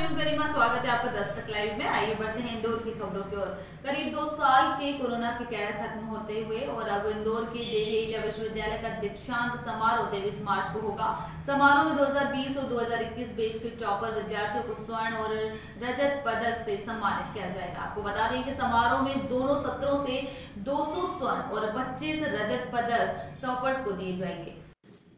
New गरिमा स्वागत है आपका दस्तक लाइव में। आइए बढ़ते हैं इंदौर की खबरों की ओर। करीब दो साल के कोरोना के कैद खत्म होते हुए और अब इंदौर के देवी विश्वविद्यालय का दीक्षांत समारोह तेईस मार्च को होगा। समारोह में 2020 और 2021 बैच के टॉपर विद्यार्थियों को स्वर्ण और रजत पदक से सम्मानित किया जाएगा। आपको बता दें कि समारोह में दोनों सत्रों से दो सौ स्वर्ण और 25 रजत पदक टॉपर्स को दिए जाएँगे।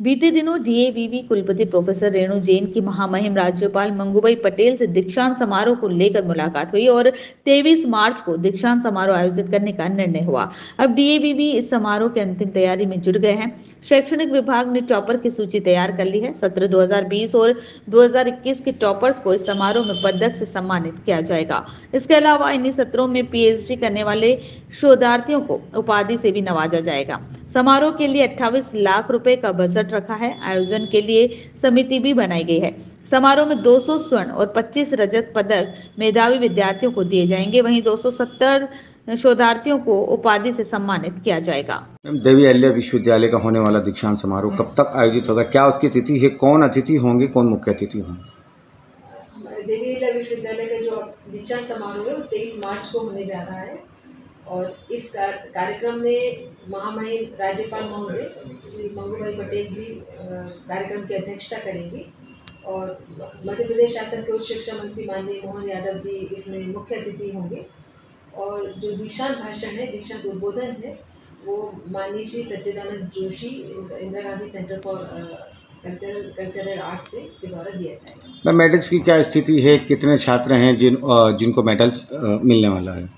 बीते दिनों डीएवीवी कुलपति प्रोफेसर रेणु जैन की महामहिम राज्यपाल मंगूभाई पटेल से दीक्षांत समारोह को लेकर मुलाकात हुई और 23 मार्च को दीक्षांत समारोह आयोजित करने का निर्णय हुआ। अब डीएवीवी इस समारोह की अंतिम तैयारी में जुट गए हैं। शैक्षणिक विभाग ने टॉपर की सूची तैयार कर ली है। सत्र 2020 और 2021 के टॉपर्स को इस समारोह में पदक से सम्मानित किया जाएगा। इसके अलावा इन्हीं सत्रों में पीएचडी करने वाले शोधार्थियों को उपाधि से भी नवाजा जाएगा। समारोह के लिए अट्ठाईस लाख रुपए का बजट रखा है। आयोजन के लिए समिति भी बनाई गई है। समारोह में 200 स्वर्ण और 25 रजत पदक मेधावी विद्यार्थियों को दिए जाएँगे। वहीं 270 शोधार्थियों को उपाधि से सम्मानित किया जाएगा। देवी अहिल्या विश्वविद्यालय का होने वाला दीक्षांत समारोह कब तक आयोजित होगा? क्या उसकी तिथि है? कौन अतिथि होंगे? कौन मुख्य अतिथि होंगे? देवी अहिल्या विश्वविद्यालय का जो दीक्षांत समारोह है वो तेईस मार्च को होने जा रहा है और इस कार्यक्रम में महामहिम राज्यपाल महोदय श्री मंगूभाई पटेल जी कार्यक्रम की अध्यक्षता करेंगे। और मध्य प्रदेश शासन के उच्च शिक्षा मंत्री माननीय मोहन यादव जी इसमें मुख्य अतिथि होंगे। और जो दीक्षांत भाषण है, दीक्षांत उद्बोधन है, वो माननीय Shri Sachchidanand Joshi Indira Gandhi centre for cultural cultural arts के द्वारा दिया जाएगा। मैम, मेडल्स की क्या स्थिति है? कितने छात्र हैं जिन जिनको मेडल्स मिलने वाला है?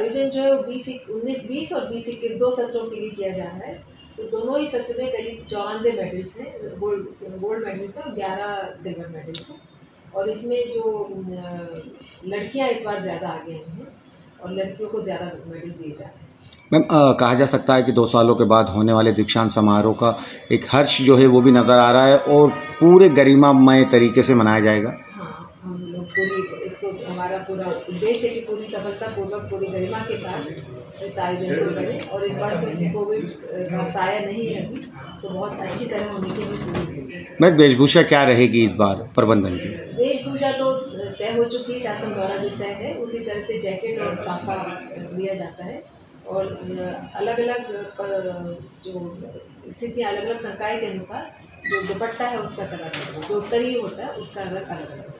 आयोजन जो है बीस उन्नीस, बीस और बीस इक्कीस, दो सत्रों के लिए किया जा रहा है। तो दोनों ही सत्र में करीब चौरानवे मेडल्स हैं, गोल्ड गोल्ड मेडल्स हैं और ग्यारह सिल्वर मेडल्स हैं। और इसमें जो लड़कियाँ इस बार ज़्यादा आगे आई हैं और लड़कियों को ज़्यादा मेडल दिए जा रहे हैं। मैम कहा जा सकता है कि दो सालों के बाद होने वाले दीक्षांत समारोह का एक हर्ष जो है वो भी नज़र आ रहा है और पूरे गरिमामय तरीके से मनाया जाएगा हाँ हम लोग पूरी इसको हमारा उद्देश्य है कि पूरी सफलतापूर्वक पूरी गरिमा के साथ इस आयोजन को करें और इस बार क्योंकि कोविड का साया नहीं है अभी तो बहुत अच्छी तरह होने की भी पूरी मैम वेशभूषा क्या रहेगी इस बार प्रबंधन की? वेशभूषा तो तय हो चुकी है शासन द्वारा जो तय है उसी तरह से जैकेट और काफा लिया जाता है। और अलग अलग जो स्थितियाँ अलग अलग संकाय के अनुसार जो दुपट्टा है उसका कलर जो उत्तरीय होता है उसका रंग अलग अलग